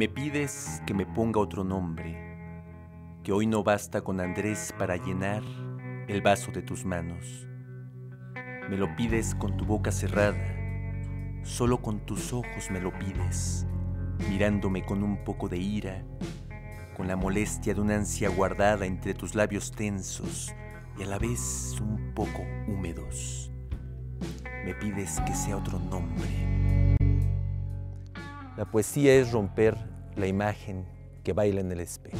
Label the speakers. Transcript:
Speaker 1: Me pides que me ponga otro nombre, que hoy no basta con Andrés para llenar el vaso de tus manos. Me lo pides con tu boca cerrada, solo con tus ojos me lo pides, mirándome con un poco de ira, con la molestia de una ansia guardada entre tus labios tensos y a la vez un poco húmedos. Me pides que sea otro nombre. La poesía es romper la imagen que baila en el espejo.